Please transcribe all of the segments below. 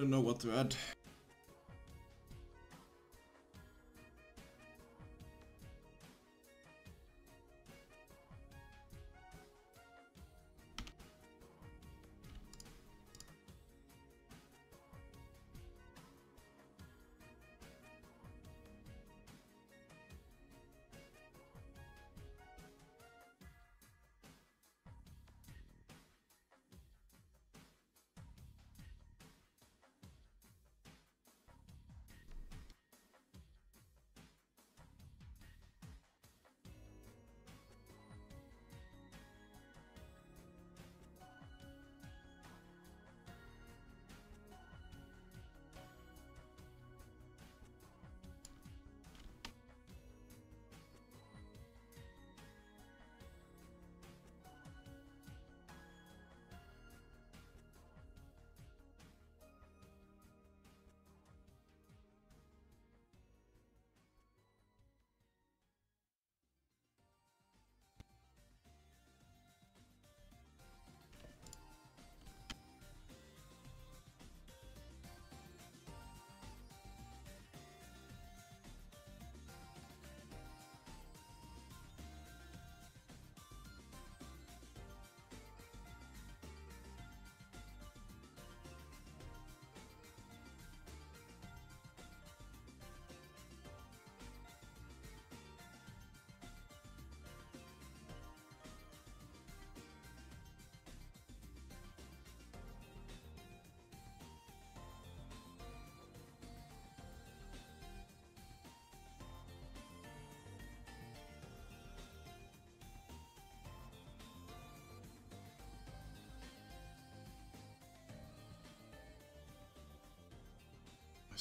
don't know what to add.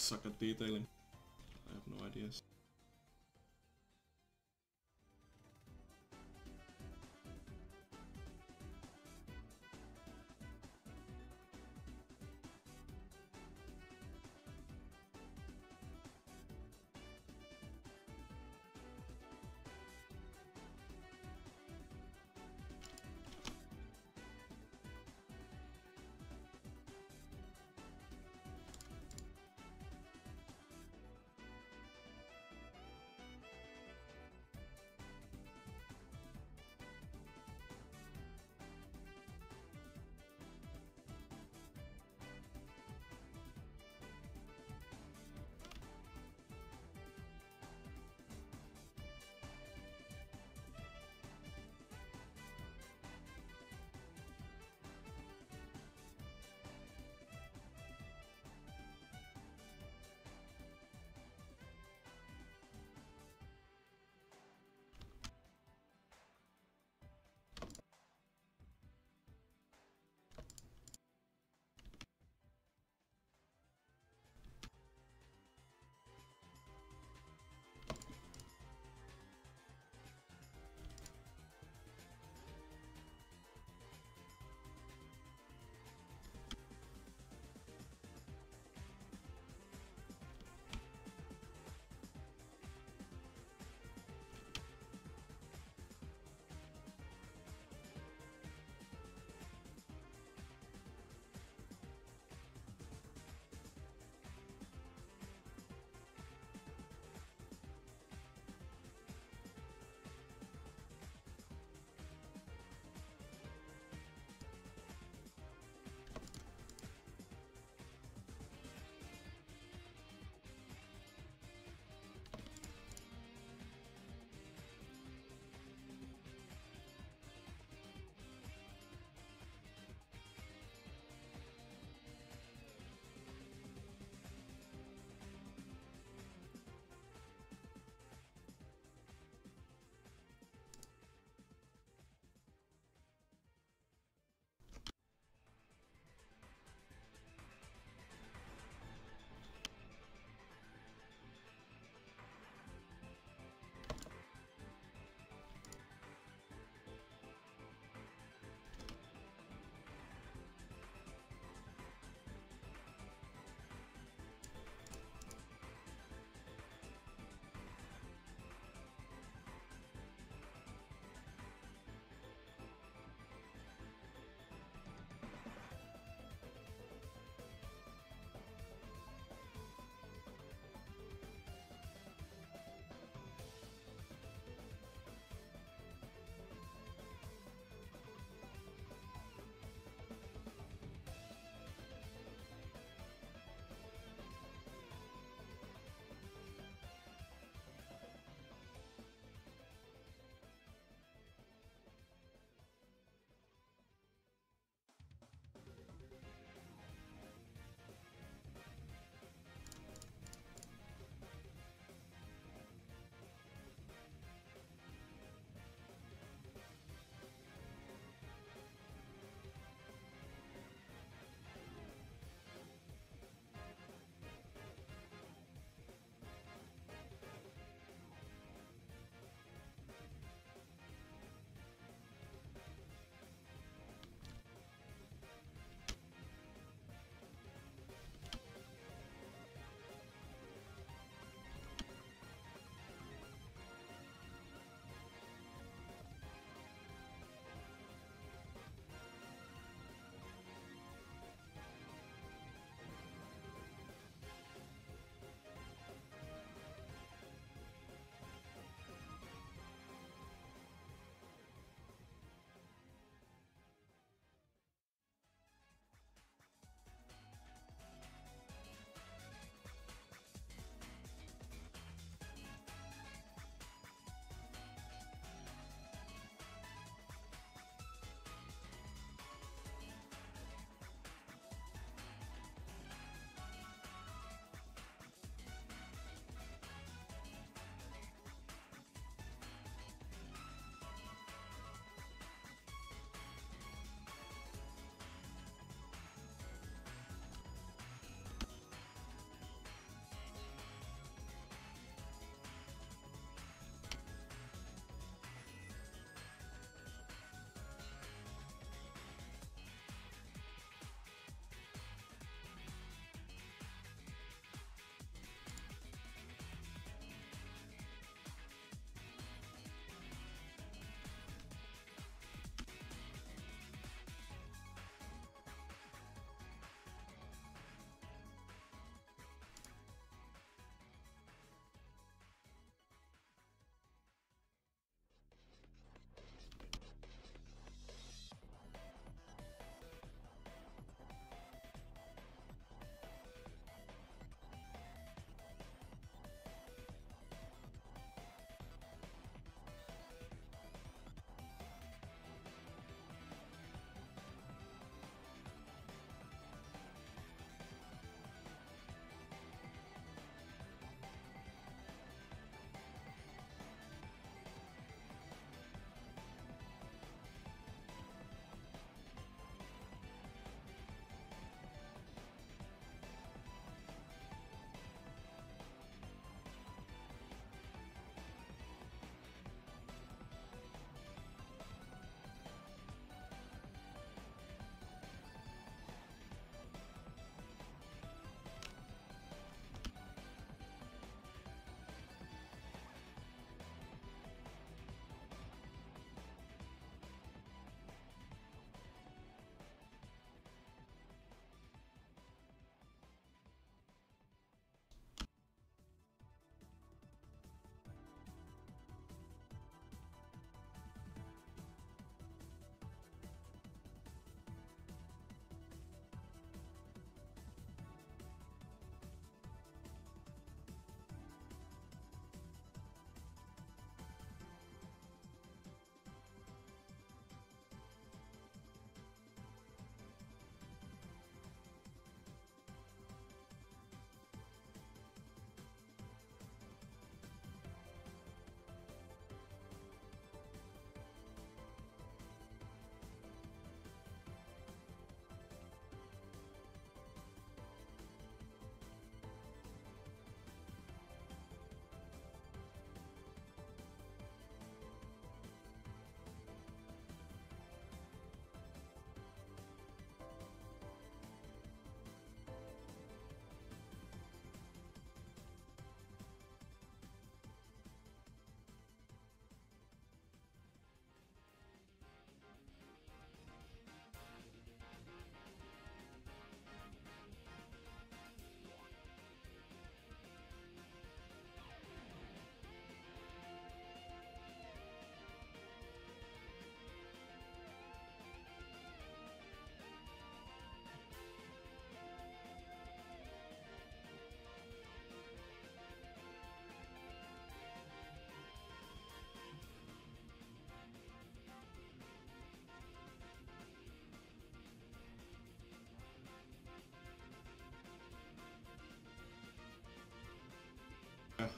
I suck at detailing. I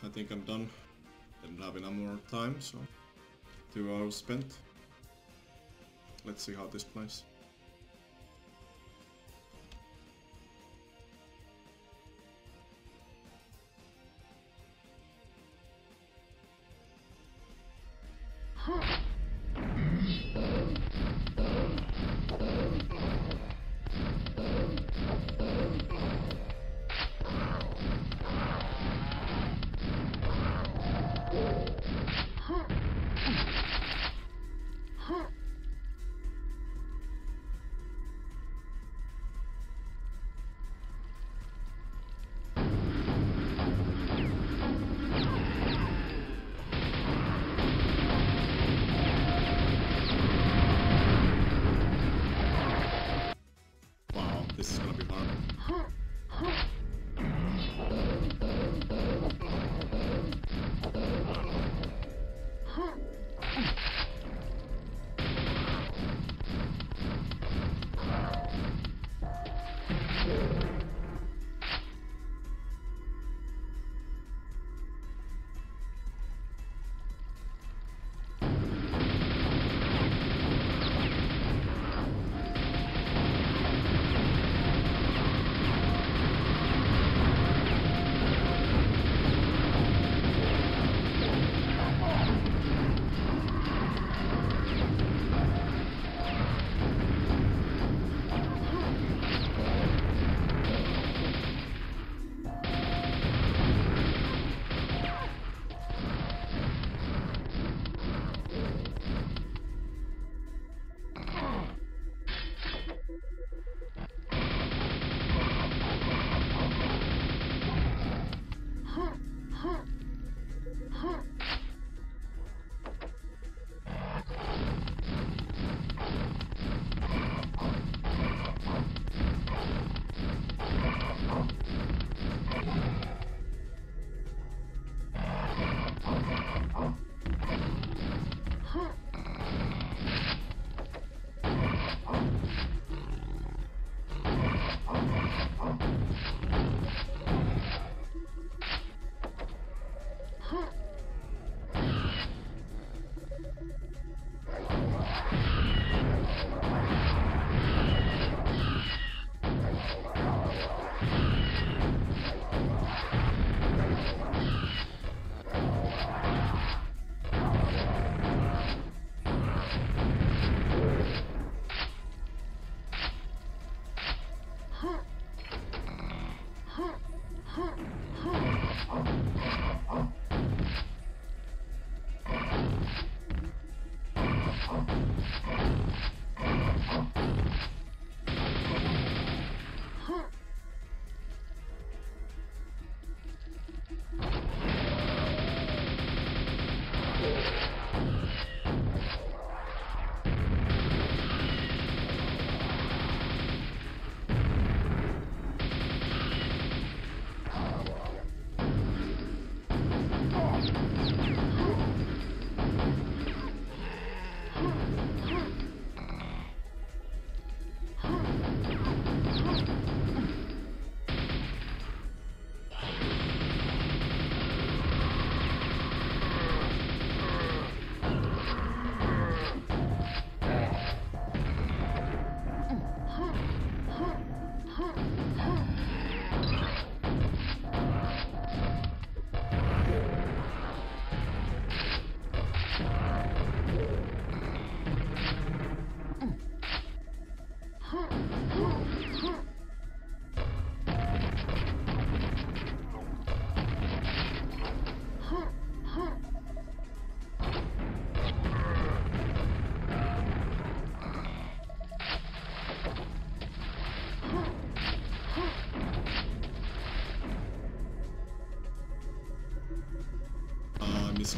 think I'm done. Didn't have enough more time, so two hours spent. Let's see how this plays.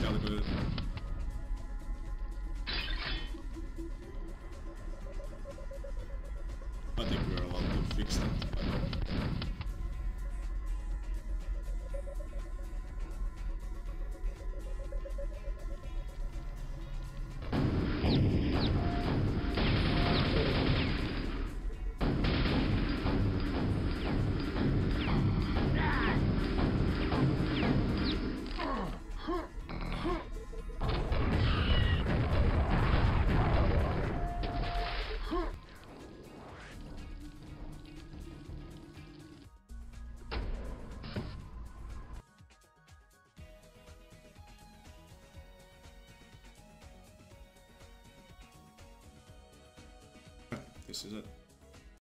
Uh, is it.